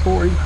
Corey.